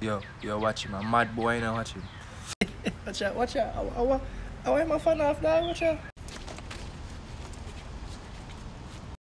Yo, yo, watch him. A mad boy, you know, watch him. Watch out, watch out. I want, I want my fan of that? Watch out.